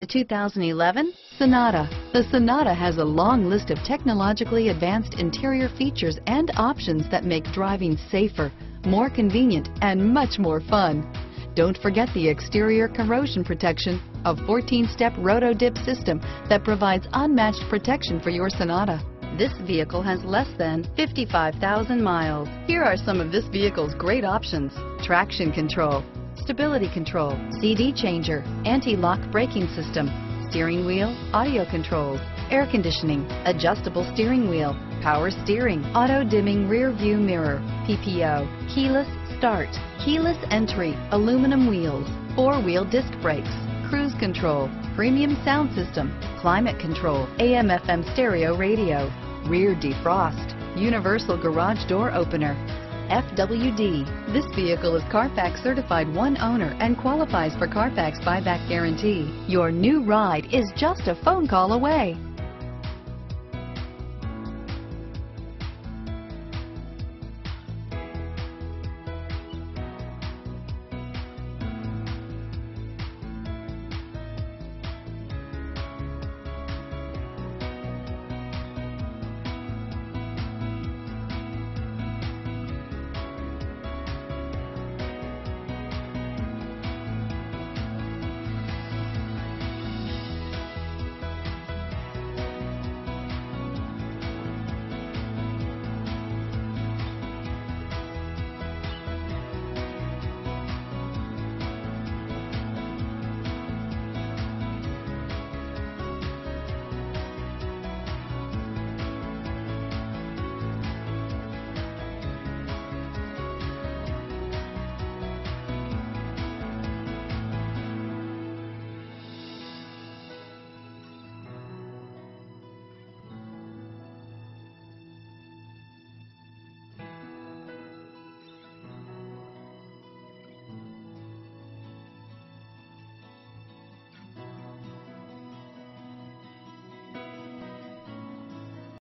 The 2011 Sonata. The Sonata has a long list of technologically advanced interior features and options that make driving safer, more convenient, and much more fun. Don't forget the exterior corrosion protection, a 14-step roto-dip system that provides unmatched protection for your Sonata. This vehicle has less than 55,000 miles. Here are some of this vehicle's great options. Traction control, stability control, CD changer, anti-lock braking system, steering wheel, audio controls, air conditioning, adjustable steering wheel, power steering, auto dimming rear view mirror, PPO, keyless start, keyless entry, aluminum wheels, four-wheel disc brakes, cruise control, premium sound system, climate control, AM FM stereo radio, rear defrost, universal garage door opener, FWD. This vehicle is Carfax certified one owner and qualifies for Carfax buyback guarantee. Your new ride is just a phone call away.